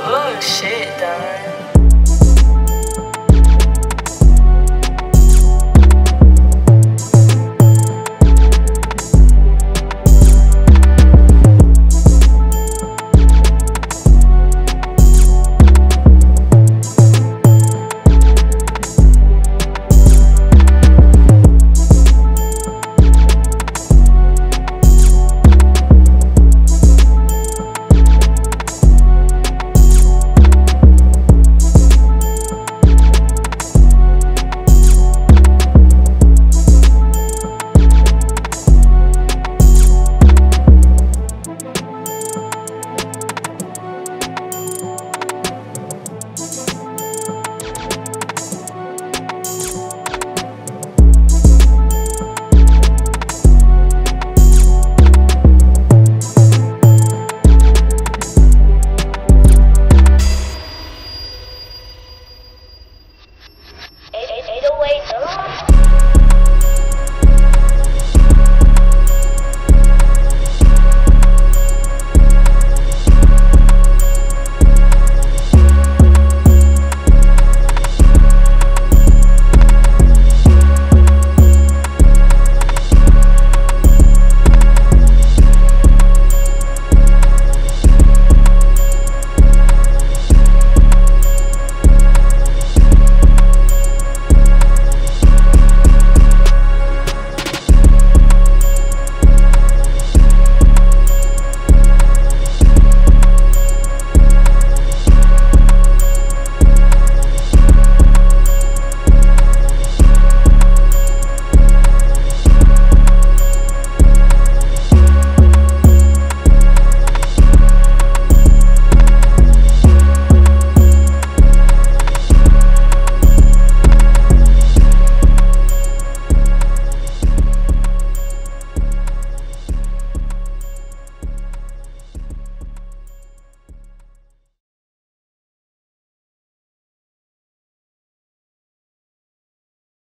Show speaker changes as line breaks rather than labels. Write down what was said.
Oh shit, dog.